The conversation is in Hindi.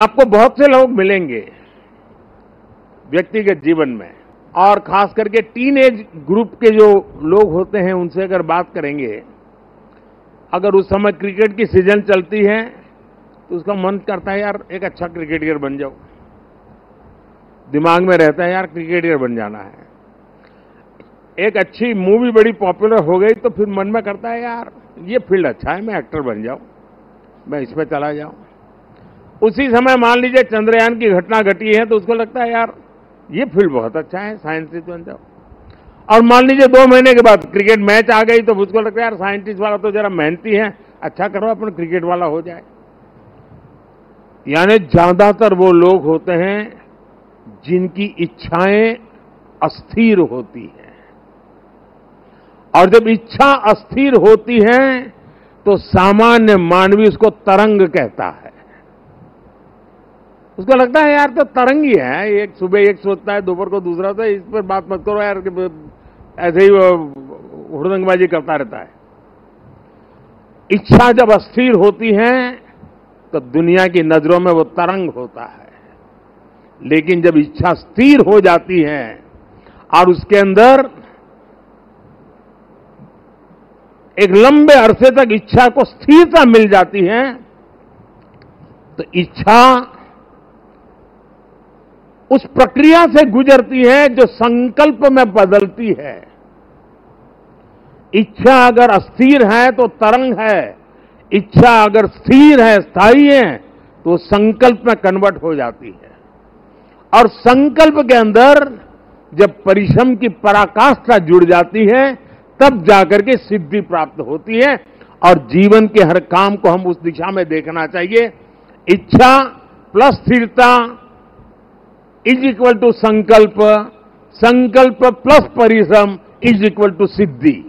आपको बहुत से लोग मिलेंगे व्यक्तिगत जीवन में। और खास करके टीन एज ग्रुप के जो लोग होते हैं, उनसे अगर बात करेंगे, अगर उस समय क्रिकेट की सीज़न चलती है तो उसका मन करता है, यार, एक अच्छा क्रिकेटर बन जाओ। दिमाग में रहता है, यार क्रिकेटर बन जाना है। एक अच्छी मूवी बड़ी पॉपुलर हो गई तो फिर मन में करता है, यार, ये फ़ील्ड अच्छा है, मैं एक्टर बन जाऊँ, मैं इसमें चला जाऊँ। उसी समय मान लीजिए चंद्रयान की घटना घटी है तो उसको लगता है, यार, ये फ़ील्ड बहुत अच्छा है, साइंटिस्ट बन जाओ। और मान लीजिए दो महीने के बाद क्रिकेट मैच आ गई तो उसको लगता है, यार, साइंटिस्ट वाला तो जरा मेहनती है अच्छा करो, अपन क्रिकेट वाला हो जाए। यानी ज़्यादातर वो लोग होते हैं जिनकी इच्छाएँ अस्थिर होती हैं। और जब इच्छा अस्थिर होती है तो सामान्य मानवी उसको तरंग कहता है। उसको लगता है यार तो तरंग ही है। एक सुबह एक सोचता है, दोपहर को दूसरा तो इस पर बात मत करो यार ऐसे ही वो हुड़दंगबाजी करता रहता है। इच्छा जब अस्थिर होती है तो दुनिया की नज़रों में वो तरंग होता है। लेकिन जब इच्छा स्थिर हो जाती है, और उसके अंदर एक लंबे अरसे तक इच्छा को स्थिरता मिल जाती है तो इच्छा उस प्रक्रिया से गुजरती है जो संकल्प में बदलती है। इच्छा अगर अस्थिर है तो तरंग है। इच्छा अगर स्थिर है, स्थायी है तो संकल्प में कन्वर्ट हो जाती है। और संकल्प के अंदर जब परिश्रम की पराकाष्ठा जुड़ जाती है, तब जाकर के सिद्धि प्राप्त होती है। और जीवन के हर काम को हम उस दिशा में देखना चाहिए। इच्छा प्लस स्थिरता is equal to sankalpa, sankalpa plus parisam is equal to siddhi.